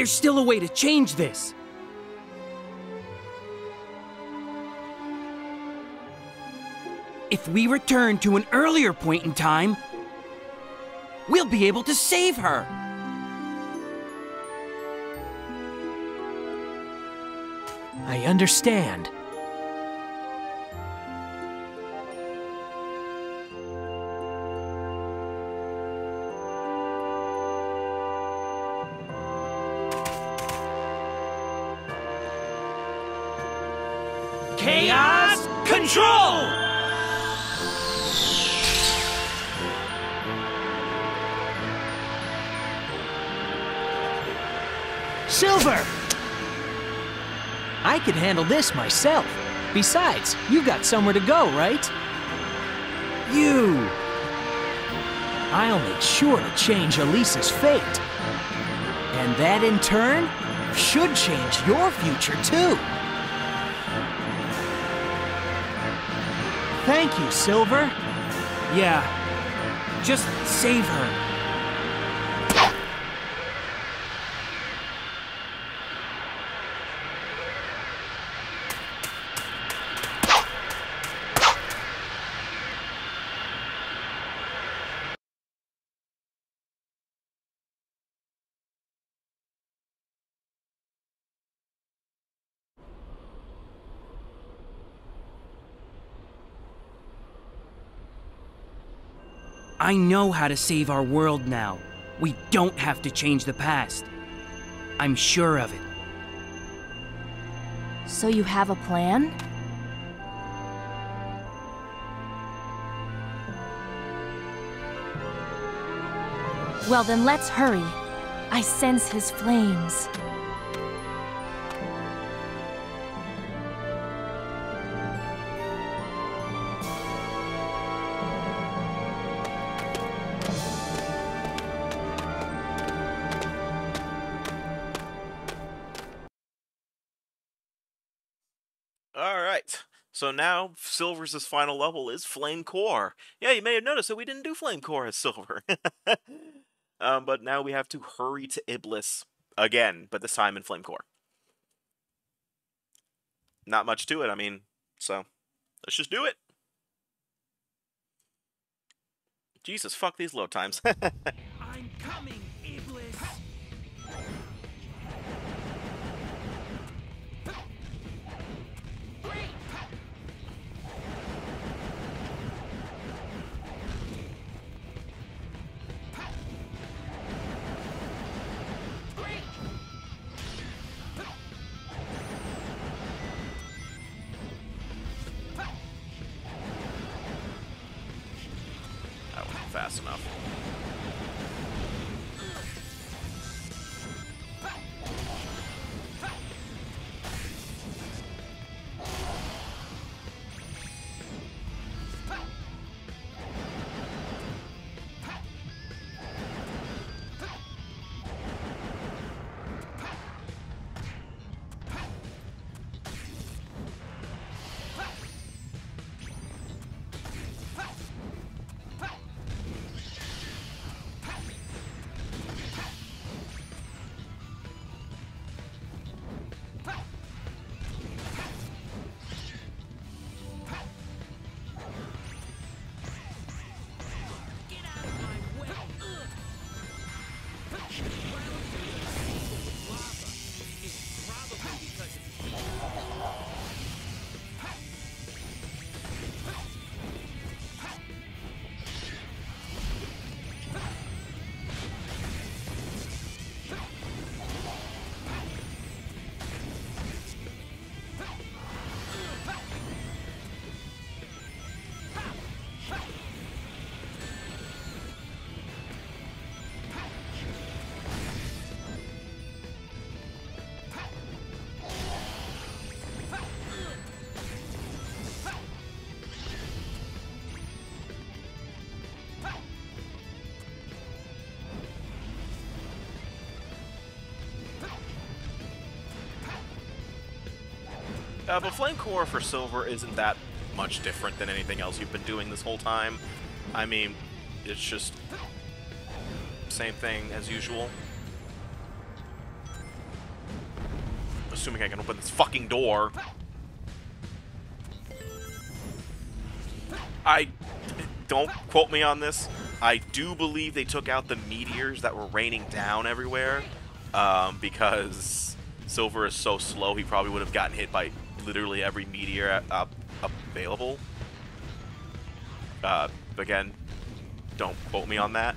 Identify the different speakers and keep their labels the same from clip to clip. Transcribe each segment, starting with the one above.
Speaker 1: There's still a way to change this. If we return to an earlier point in time, we'll be able to save her.
Speaker 2: I understand.
Speaker 1: Control!
Speaker 2: Silver! I could handle this myself. Besides, you got somewhere to go, right? You! I'll make sure to change Elise's fate. And that in turn should change your future too. Thank you, Silver.
Speaker 1: Yeah, just save her. I know how to save our world now. We don't have to change the past. I'm sure of it.
Speaker 3: So you have a plan? Well then let's hurry. I sense his flames.
Speaker 4: Now Silver's final level is Flame Core. Yeah, you may have noticed that we didn't do Flame Core as Silver. um, but now we have to hurry to Iblis again, but this time in Flame Core. Not much to it, I mean, so let's just do it. Jesus, fuck these load times. Uh, but Flame Core for Silver isn't that much different than anything else you've been doing this whole time. I mean, it's just same thing as usual. Assuming I can open this fucking door. I don't quote me on this. I do believe they took out the meteors that were raining down everywhere um, because Silver is so slow. He probably would have gotten hit by literally every meteor uh, available. Uh, again, don't quote me on that.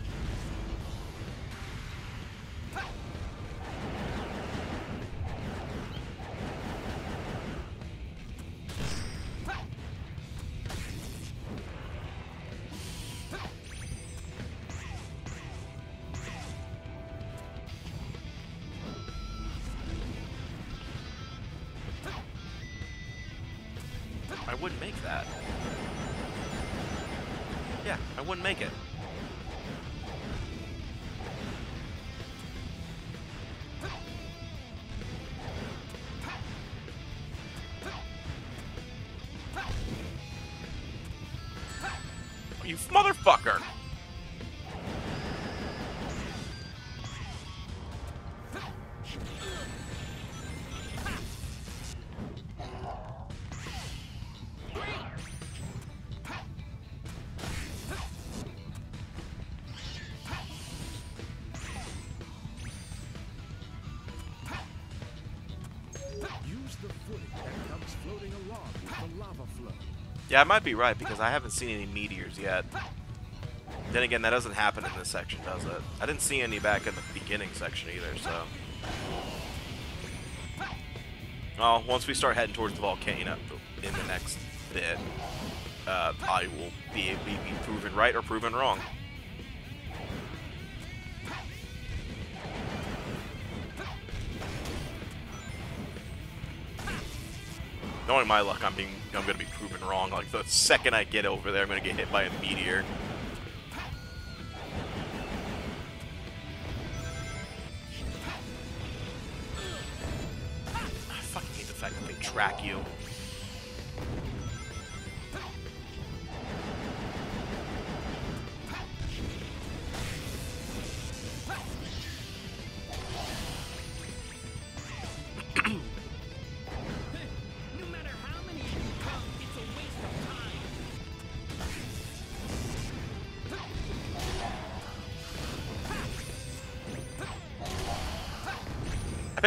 Speaker 4: You motherfucker! Yeah, I might be right because I haven't seen any meteors yet. Then again, that doesn't happen in this section, does it? I didn't see any back in the beginning section either, so... Well, once we start heading towards the volcano in the next bit, uh, I will be, be, be proven right or proven wrong. Knowing my luck, I'm being I'm gonna be proven wrong. Like the second I get over there, I'm gonna get hit by a meteor. I fucking hate the fact that they track you.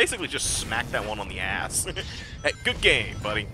Speaker 4: Basically just smacked that one on the ass. hey, good game, buddy.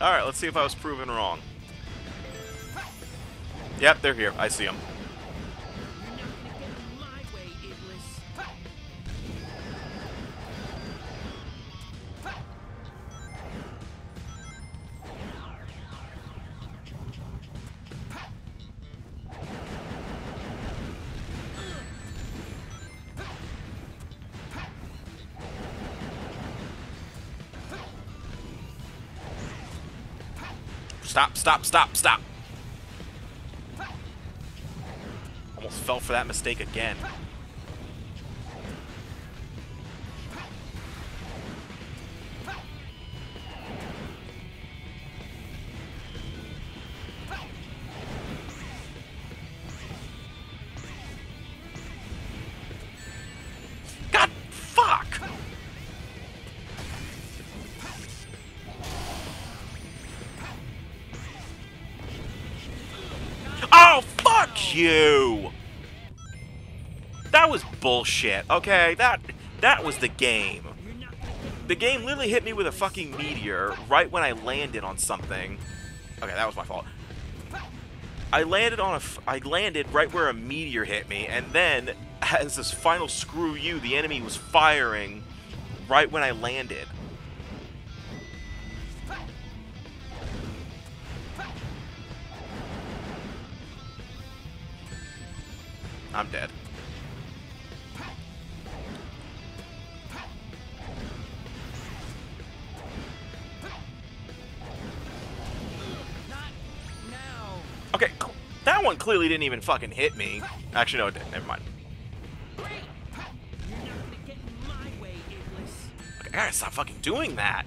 Speaker 4: Alright, let's see if I was proven wrong. Yep, they're here. I see them. Stop, stop, stop, stop. Almost fell for that mistake again. You! That was bullshit, okay? That That was the game. The game literally hit me with a fucking meteor right when I landed on something. Okay, that was my fault. I landed on a. I landed right where a meteor hit me, and then as this final screw you, the enemy was firing right when I landed. I'm dead. Okay, that one clearly didn't even fucking hit me. Actually, no, it didn't. Never mind. Okay, I gotta stop fucking doing that.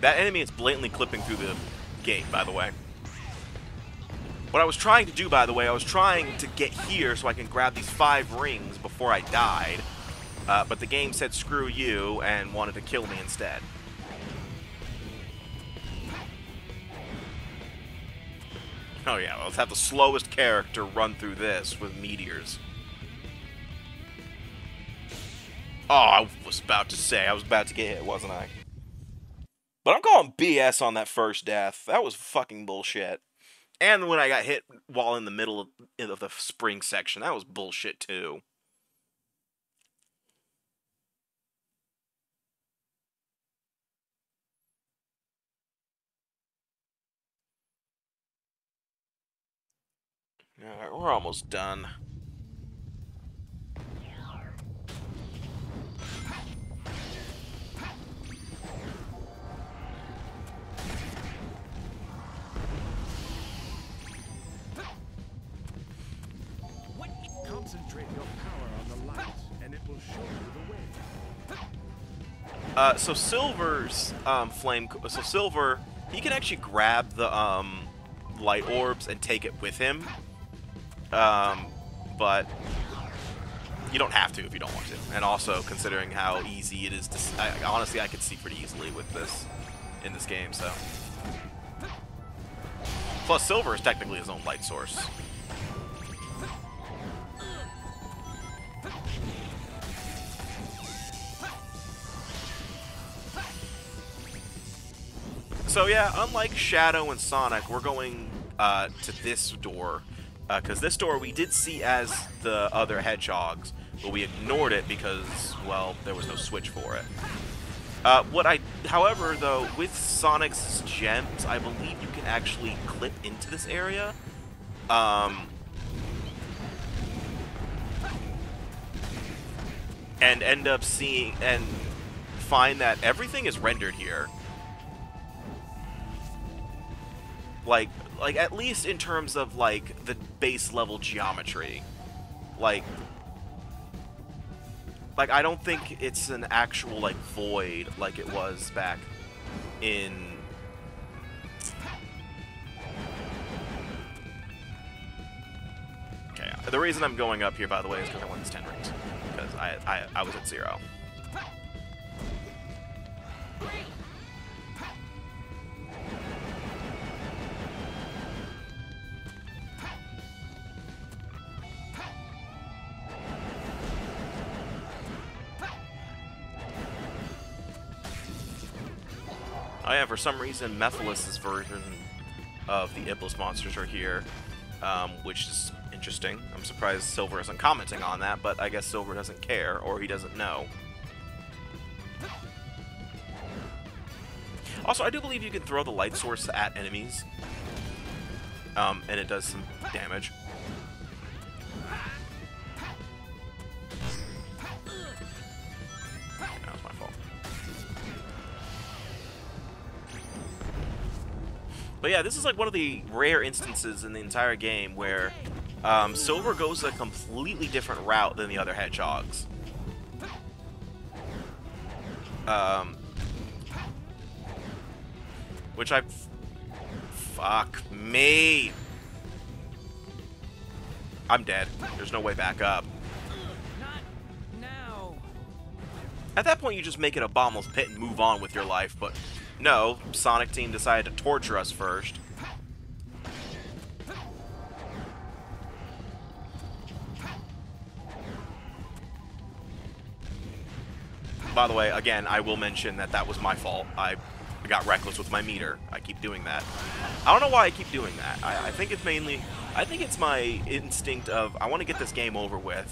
Speaker 4: That enemy is blatantly clipping through the gate, by the way. What I was trying to do, by the way, I was trying to get here so I can grab these five rings before I died. Uh, but the game said screw you and wanted to kill me instead. Oh yeah, let's have the slowest character run through this with meteors. Oh, I was about to say, I was about to get hit, wasn't I? But I'm calling BS on that first death. That was fucking bullshit. And when I got hit while in the middle of, of the spring section, that was bullshit too. Alright, we're almost done.
Speaker 5: Concentrate your power on the light, and it will show you the way.
Speaker 4: Uh, so Silver's um, flame. So Silver, he can actually grab the um, light orbs and take it with him. Um, but you don't have to if you don't want to. And also, considering how easy it is to, I, honestly, I could see pretty easily with this in this game. So, plus Silver is technically his own light source. So yeah, unlike Shadow and Sonic, we're going uh, to this door because this door we did see as the other hedgehogs, but we ignored it because well, there was no switch for it. Uh, what I, however, though, with Sonic's gems, I believe you can actually clip into this area. Um, and end up seeing and find that everything is rendered here. like like at least in terms of like the base level geometry like like I don't think it's an actual like void like it was back in Okay, uh, the reason I'm going up here by the way is because I want these 10 rings because I, I I was at zero. For some reason, Mephiles' version of the Iblis monsters are here, um, which is interesting. I'm surprised Silver isn't commenting on that, but I guess Silver doesn't care, or he doesn't know. Also, I do believe you can throw the light source at enemies, um, and it does some damage. Yeah, this is like one of the rare instances in the entire game where um, Silver goes a completely different route than the other hedgehogs. Um, which I... Fuck me! I'm dead. There's no way back up. At that point, you just make it a bombless pit and move on with your life, but no, Sonic Team decided to torture us first. By the way, again, I will mention that that was my fault. I got reckless with my meter. I keep doing that. I don't know why I keep doing that. I, I think it's mainly... I think it's my instinct of, I want to get this game over with.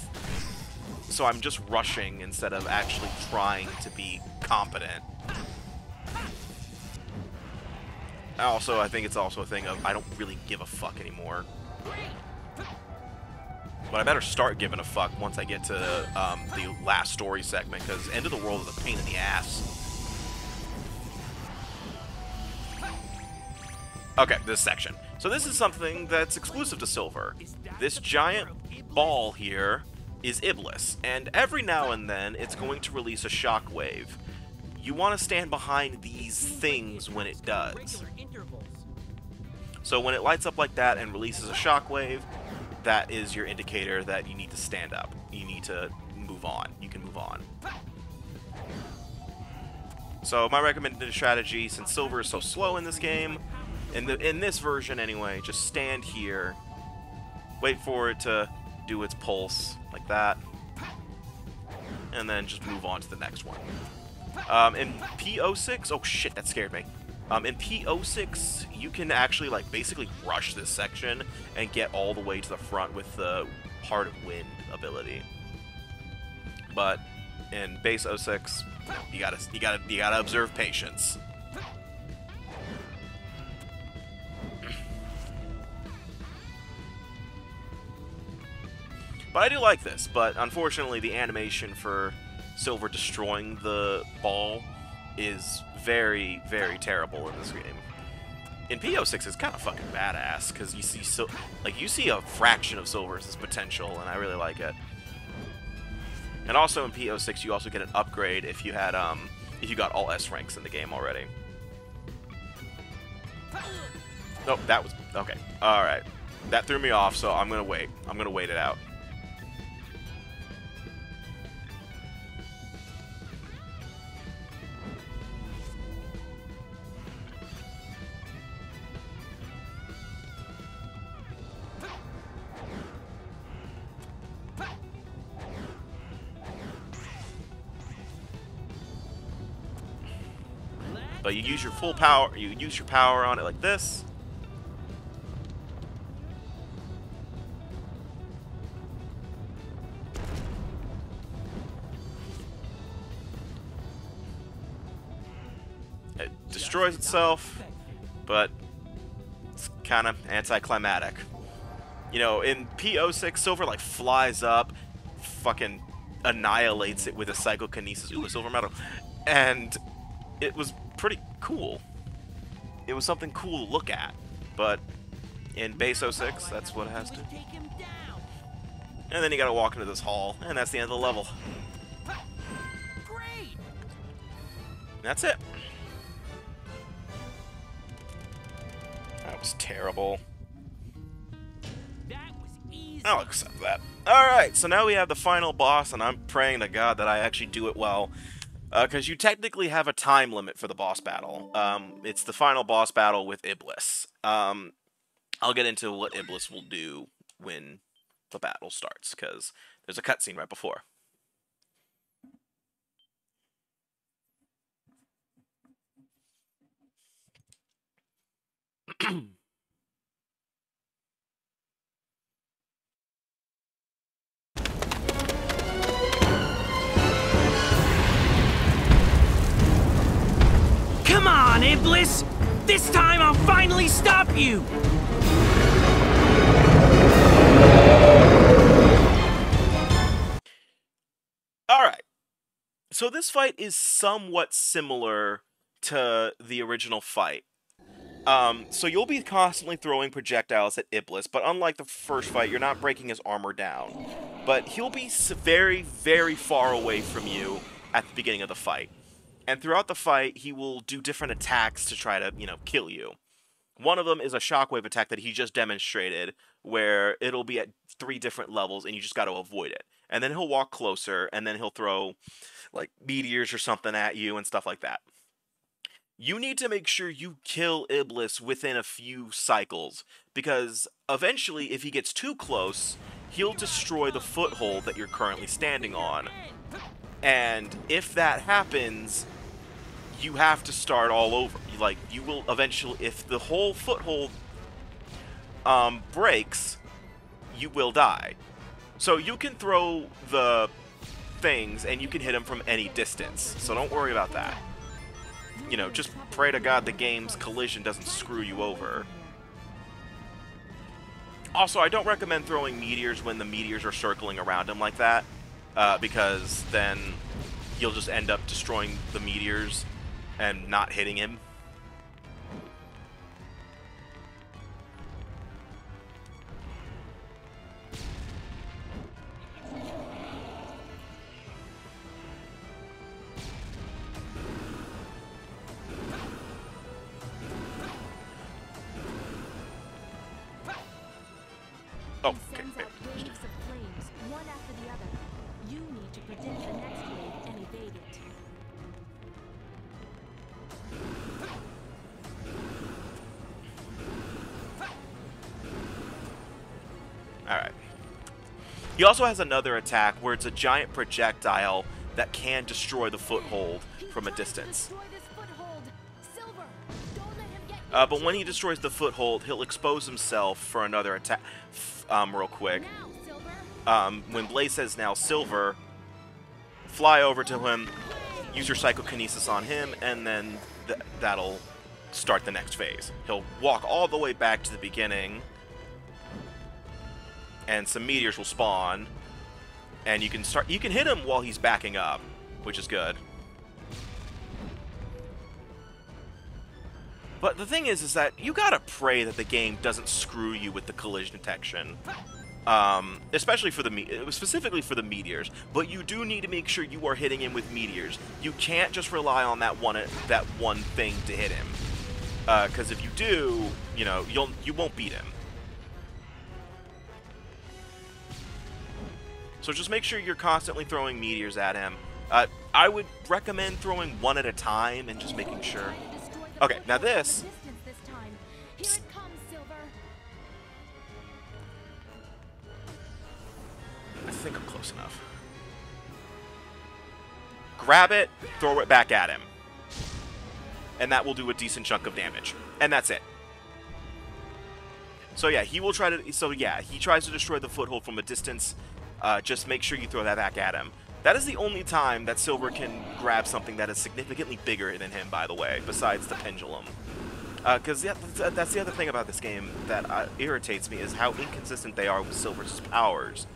Speaker 4: So I'm just rushing instead of actually trying to be competent. Also, I think it's also a thing of, I don't really give a fuck anymore. But I better start giving a fuck once I get to um, the last story segment, because End of the World is a pain in the ass. Okay, this section. So this is something that's exclusive to Silver. This giant ball here is Iblis, and every now and then it's going to release a shockwave. You want to stand behind these things when it does. So when it lights up like that and releases a shockwave, that is your indicator that you need to stand up. You need to move on. You can move on. So my recommended strategy, since Silver is so slow in this game, in the in this version anyway, just stand here, wait for it to do its pulse like that, and then just move on to the next one. Um, in P06, oh shit, that scared me. Um, in P06, you can actually like basically rush this section and get all the way to the front with the Heart of Wind ability. But in base 06, you gotta you gotta you gotta observe patience. But I do like this, but unfortunately the animation for Silver destroying the ball is very, very terrible in this game. In P06, it's kind of fucking badass because you see so like you see a fraction of Silver's potential, and I really like it. And also in P06, you also get an upgrade if you had um if you got all S ranks in the game already. Oh, that was okay. All right, that threw me off, so I'm gonna wait. I'm gonna wait it out. Use your full power, you use your power on it like this. It destroys itself, but it's kind of anticlimactic. You know, in P06, Silver like flies up, fucking annihilates it with a psychokinesis. Ooh, a silver medal. And it was pretty cool. It was something cool to look at, but in base 06, that's what it has to. And then you gotta walk into this hall, and that's the end of the level. That's it. That was terrible. I'll accept that. Alright, so now we have the final boss, and I'm praying to God that I actually do it well. Because you technically have a time limit for the boss battle. Um, it's the final boss battle with Iblis. Um, I'll get into what Iblis will do when the battle starts, because there's a cutscene right before.
Speaker 1: Come on, Iblis! This time I'll finally stop you! Alright.
Speaker 4: So this fight is somewhat similar to the original fight. Um, so you'll be constantly throwing projectiles at Iblis, but unlike the first fight, you're not breaking his armor down. But he'll be very, very far away from you at the beginning of the fight. And throughout the fight, he will do different attacks to try to, you know, kill you. One of them is a shockwave attack that he just demonstrated, where it'll be at three different levels and you just got to avoid it. And then he'll walk closer, and then he'll throw, like, meteors or something at you and stuff like that you need to make sure you kill Iblis within a few cycles, because eventually, if he gets too close, he'll destroy the foothold that you're currently standing on. And if that happens, you have to start all over. Like, you will eventually, if the whole foothold um, breaks, you will die. So you can throw the things, and you can hit them from any distance. So don't worry about that you know, just pray to God the game's collision doesn't screw you over. Also, I don't recommend throwing meteors when the meteors are circling around him like that, uh, because then you'll just end up destroying the meteors and not hitting him. Also has another attack where it's a giant projectile that can destroy the foothold from a distance. Uh, but when he destroys the foothold, he'll expose himself for another attack. Um, real quick. Um, when Blaze says now silver, fly over to him, use your psychokinesis on him, and then th- that'll start the next phase. He'll walk all the way back to the beginning, and some meteors will spawn, and you can start. You can hit him while he's backing up, which is good. But the thing is, is that you gotta pray that the game doesn't screw you with the collision detection, um, especially for the specifically for the meteors. But you do need to make sure you are hitting him with meteors. You can't just rely on that one that one thing to hit him, because if you do, you know you'll you won't beat him. So just make sure you're constantly throwing meteors at him. Uh, I would recommend throwing one at a time and just making sure.
Speaker 3: Trying to destroy the
Speaker 4: Okay, now
Speaker 3: foothold from a
Speaker 4: this-
Speaker 3: distance this time. Here it comes, Silver.
Speaker 4: I think I'm close enough. Grab it, throw it back at him. And that will do a decent chunk of damage. And that's it. So yeah, he will try to. So yeah, he tries to destroy the foothold from a distance. Uh, just make sure you throw that back at him. That is the only time that Silver can grab something that is significantly bigger than him, by the way, besides the pendulum. Because yeah, that's, that's the other thing about this game that uh, irritates me is how inconsistent they are with Silver's powers.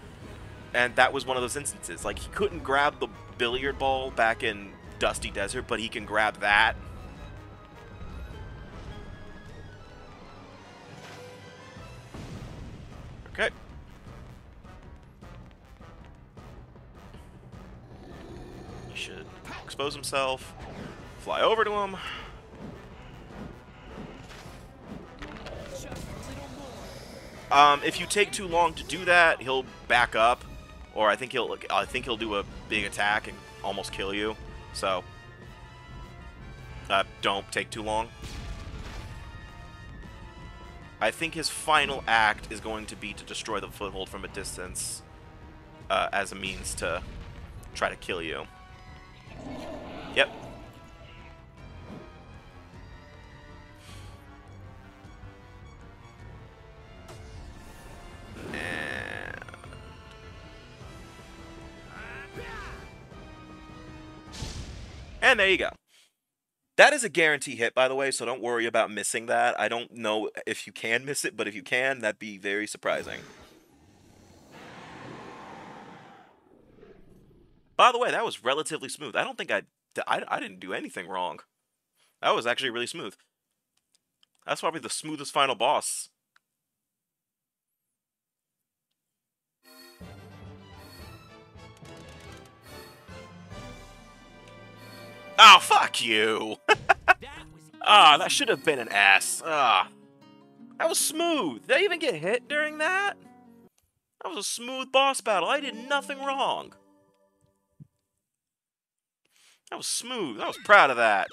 Speaker 4: And that was one of those instances. Like, he couldn't grab the billiard ball back in Dusty Desert, but he can grab that. Okay. Expose himself, fly over to him. Um, if you take too long to do that, he'll back up, or I think he'll I think he'll do a big attack and almost kill you. So, uh, don't take too long. I think his final act is going to be to destroy the foothold from a distance, uh, as a means to try to kill you. Yep. And there you go. That is a guarantee hit, by the way, so don't worry about missing that. I don't know if you can miss it, but if you can, that'd be very surprising. By the way, that was relatively smooth. I don't think I, I, I didn't do anything wrong. That was actually really smooth. That's probably the smoothest final boss. Oh, fuck you! Ah, that should have been an ass. Ah. That was smooth. Did I even get hit during that? That was a smooth boss battle. I did nothing wrong. That was smooth. I was proud of that.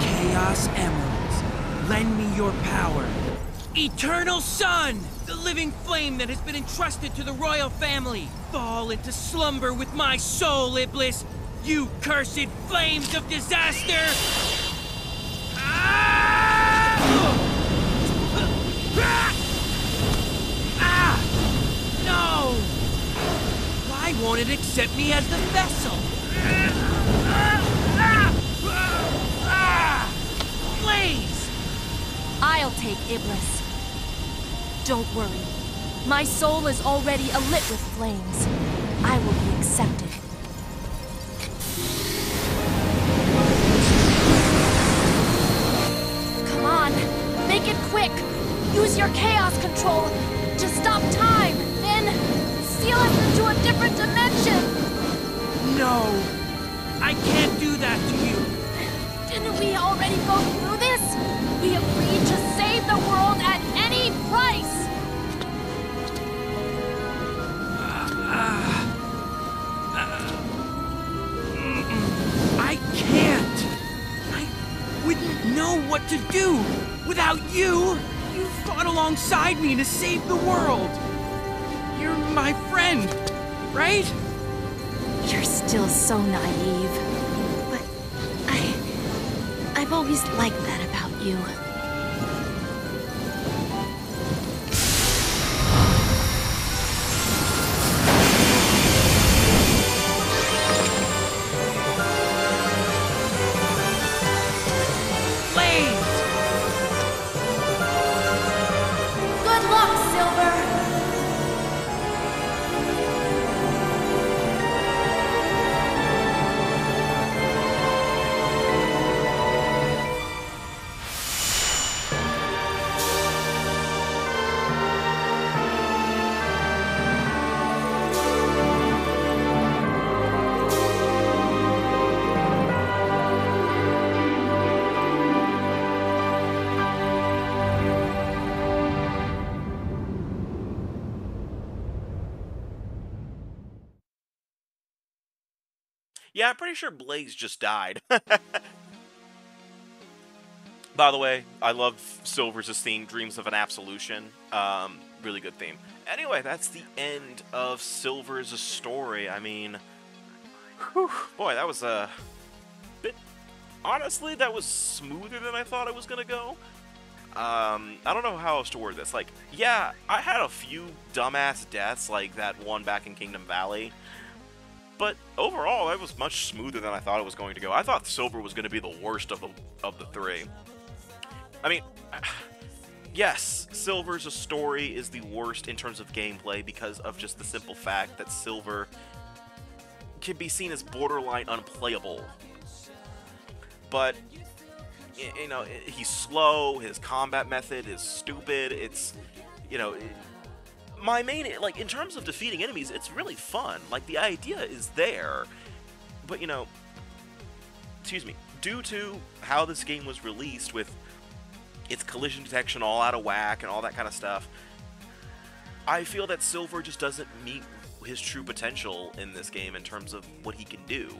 Speaker 1: Chaos Emeralds, lend me your power. Eternal Sun, the living flame that has been entrusted to the royal family. Fall into slumber with my soul, Iblis, you cursed flames of disaster! Ah! Ah! No! Why won't it accept me as the vessel? Blaze!
Speaker 3: I'll take Iblis. Don't worry. My soul is already alit with flames. I will be accepted. Come on, make it quick. Use your chaos control to stop time. Then seal us into a different dimension.
Speaker 1: No! I can't do that to you!
Speaker 3: Didn't we already go through this? We agreed
Speaker 1: do without you! You fought alongside me to save the world! You're my friend, right?
Speaker 3: You're still so naive. But I. I've always liked that about you.
Speaker 4: I'm pretty sure Blaze just died. By the way, I love Silver's theme, Dreams of an Absolution. Um, really good theme. Anyway, that's the end of Silver's story. I mean, whew, boy, that was a bit. Honestly, that was smoother than I thought it was gonna go. Um, I don't know how else to word this. Like, yeah, I had a few dumbass deaths, like that one back in Kingdom Valley. But overall, that was much smoother than I thought it was going to go. I thought Silver was going to be the worst of the of the three. I mean, yes, Silver's story is the worst in terms of gameplay because of just the simple fact that Silver can be seen as borderline unplayable. But you know, he's slow. His combat method is stupid. It's you know. My main like in terms of defeating enemies it's really fun. Like the idea is there. But you know excuse me due to how this game was released with its collision detection all out of whack and all that kind of stuff i feel that silver just doesn't meet his true potential in this game in terms of what he can do.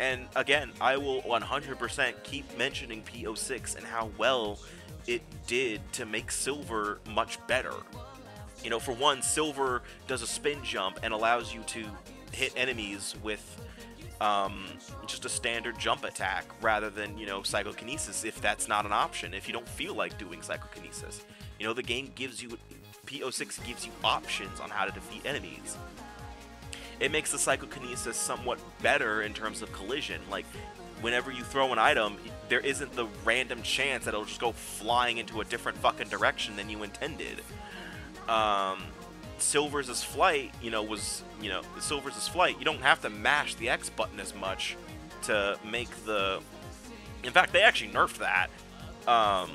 Speaker 4: And again i will 100% keep mentioning P06 and how well it did to make silver much better you know, for one, Silver does a spin jump and allows you to hit enemies with um, just a standard jump attack rather than, you know, psychokinesis if that's not an option, if you don't feel like doing psychokinesis. You know, the game gives you P06 gives you options on how to defeat enemies. It makes the psychokinesis somewhat better in terms of collision. Like, whenever you throw an item, there isn't the random chance that it'll just go flying into a different fucking direction than you intended. Um, Silvers' flight, you know, was, you know, Silvers' flight, you don't have to mash the X button as much to make the. In fact, they actually nerfed that. Um,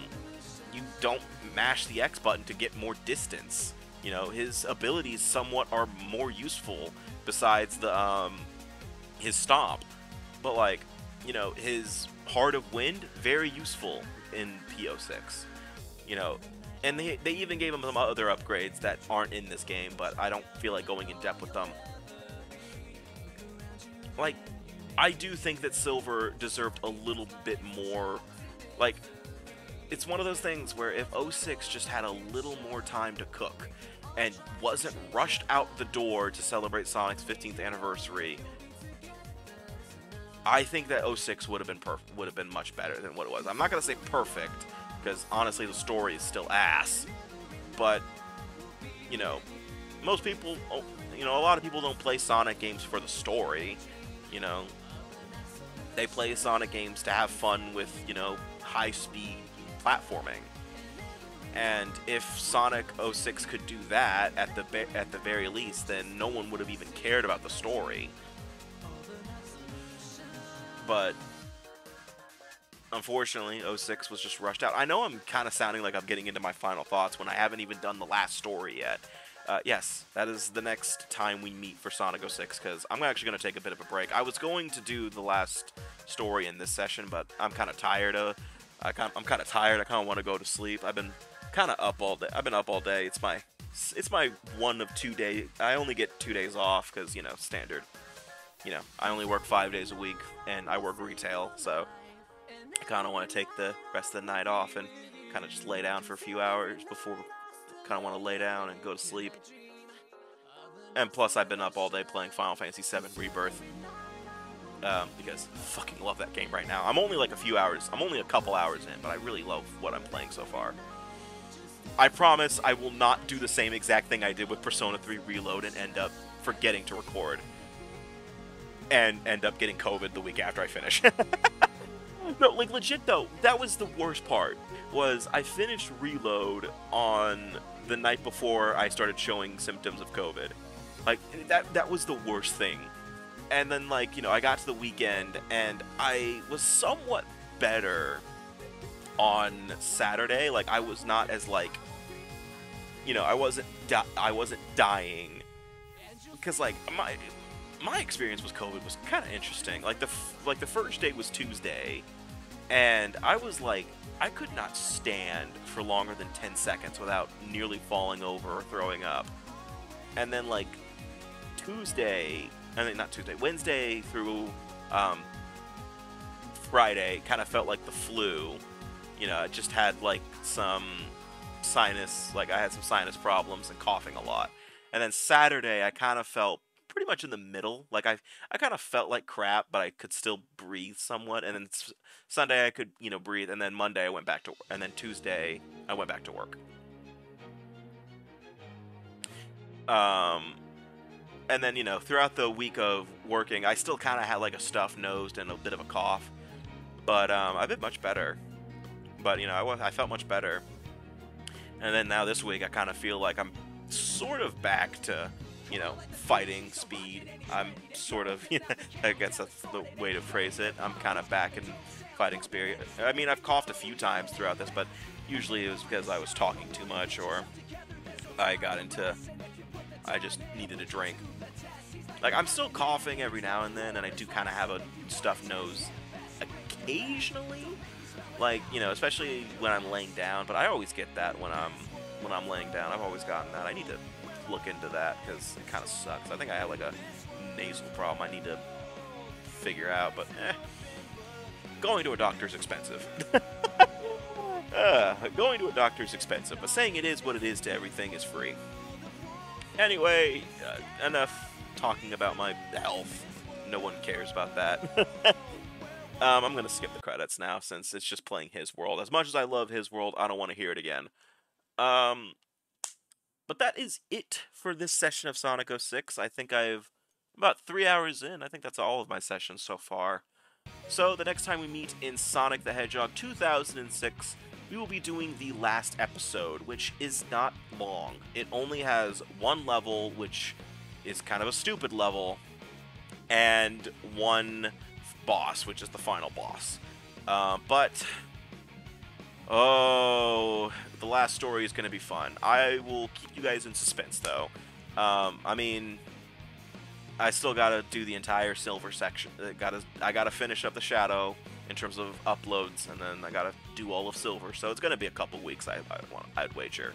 Speaker 4: you don't mash the X button to get more distance. You know, his abilities somewhat are more useful besides the um, his stomp. But like, you know, his Heart of Wind very useful in P06. You know, and they they even gave him some other upgrades that aren't in this game, but I don't feel like going in depth with them. Like, I do think that Silver deserved a little bit more. Like, it's one of those things where if 06 just had a little more time to cook and wasn't rushed out the door to celebrate Sonic's 15th anniversary, I think that 06 would have been perf- would have been much better than what it was. I'm not gonna say perfect because honestly the story is still ass, but you know, most people, oh, you know, a lot of people don't play Sonic games for the story. You know, they play Sonic games to have fun with you know high speed platforming. And if Sonic 06 could do that at the at the very least, then no one would have even cared about the story. But unfortunately, 06 was just rushed out. I know I'm kind of sounding like I'm getting into my final thoughts when I haven't even done the last story yet. Uh, yes, that is the next time we meet for Sonic 06 because I'm actually going to take a bit of a break. I was going to do the last story in this session, but I'm kind of tired of. I kinda, I'm kind of tired. I kind of want to go to sleep. I've been kind of up all day. I've been up all day. It's my it's my one of two day. I only get two days off because you know standard. You know I only work five days a week and I work retail, so I kind of want to take the rest of the night off and kind of just lay down for a few hours before kind of want to lay down and go to sleep. And plus, I've been up all day playing Final Fantasy VII Rebirth um, because I fucking love that game right now. I'm only like a few hours. I'm only a couple hours in, but I really love what I'm playing so far. I promise I will not do the same exact thing I did with Persona 3 Reload and end up forgetting to record and end up getting COVID the week after I finish. no, like legit though, that was the worst part. Was I finished Reload on the night before I started showing symptoms of COVID. Like that that was the worst thing. And then like, you know, I got to the weekend and I was somewhat better on Saturday. Like I was not as like you know, I wasn't di- I wasn't dying because like my my experience with COVID was kind of interesting. Like the f- like the first day was Tuesday, and I was like I could not stand for longer than ten seconds without nearly falling over or throwing up. And then like Tuesday, I mean not Tuesday, Wednesday through um, Friday, kind of felt like the flu. You know, I just had like some sinus, like I had some sinus problems and coughing a lot. And then Saturday, I kind of felt pretty much in the middle. Like I, I kind of felt like crap, but I could still breathe somewhat. And then s- Sunday, I could, you know, breathe. And then Monday, I went back to, and then Tuesday, I went back to work. Um, and then you know, throughout the week of working, I still kind of had like a stuffed nose and a bit of a cough, but um, I've been much better. But you know, I was, I felt much better. And then now this week, I kind of feel like I'm sort of back to, you know, fighting speed. I'm sort of, I guess that's the way to phrase it. I'm kind of back in fighting spirit. I mean, I've coughed a few times throughout this, but usually it was because I was talking too much or I got into, I just needed a drink. Like, I'm still coughing every now and then, and I do kind of have a stuffed nose occasionally like you know especially when i'm laying down but i always get that when i'm when i'm laying down i've always gotten that i need to look into that because it kind of sucks i think i have like a nasal problem i need to figure out but eh. going to a doctor's expensive uh, going to a doctor's expensive but saying it is what it is to everything is free anyway uh, enough talking about my health no one cares about that Um, I'm gonna skip the credits now since it's just playing his world. As much as I love his world, I don't want to hear it again. Um, but that is it for this session of Sonic 06. I think I've about three hours in. I think that's all of my sessions so far. So the next time we meet in Sonic the Hedgehog 2006, we will be doing the last episode, which is not long. It only has one level, which is kind of a stupid level, and one boss, which is the final boss. Uh, but oh, the last story is going to be fun. I will keep you guys in suspense, though. Um, I mean, I still gotta do the entire silver section. I uh, gotta I gotta finish up the shadow in terms of uploads, and then I gotta do all of silver. So it's gonna be a couple weeks. I I want I'd wager.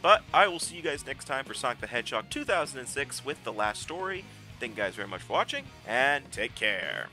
Speaker 4: But I will see you guys next time for Sonic the Hedgehog 2006 with the last story. Thank you guys very much for watching, and take care.